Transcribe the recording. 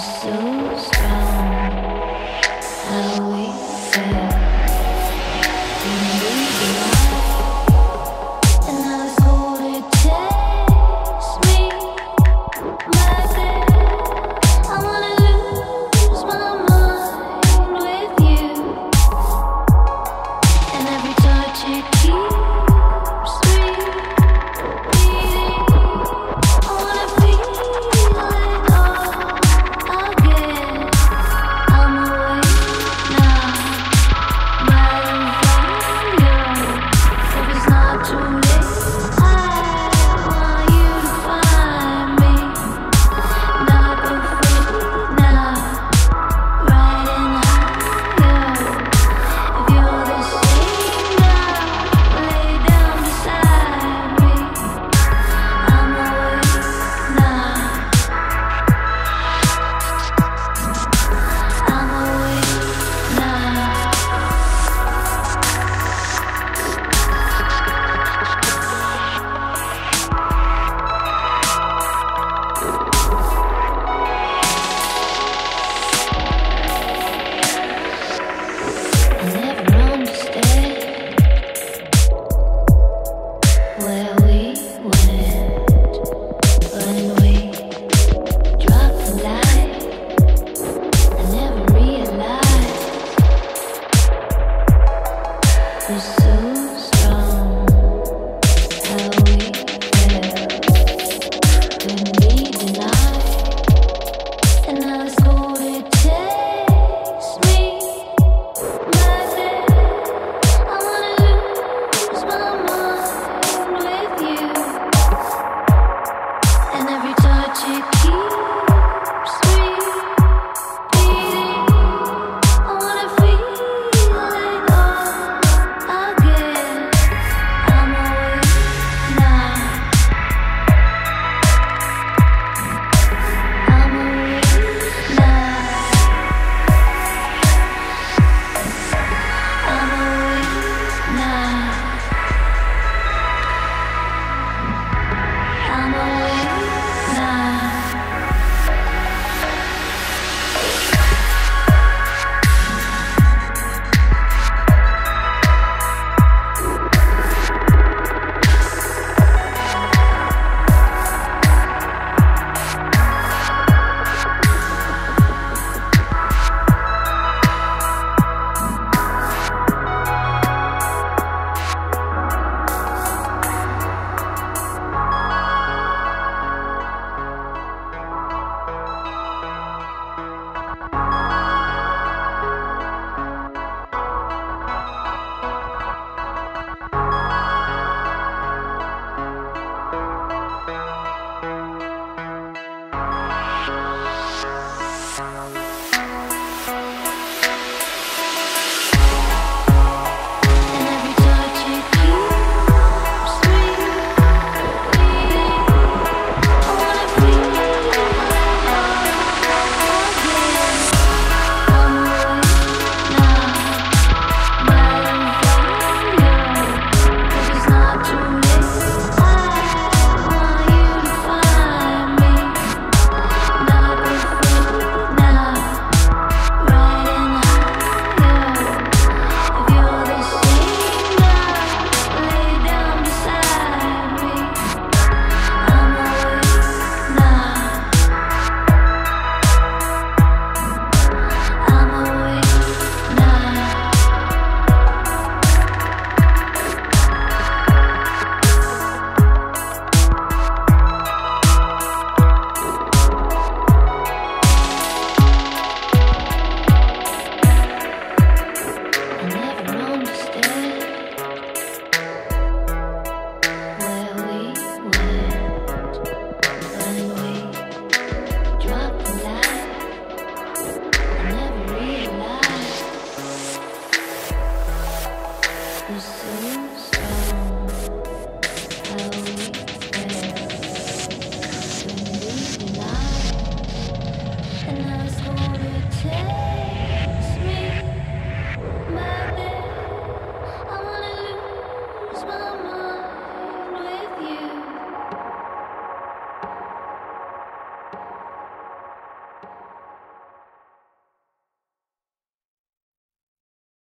so strong.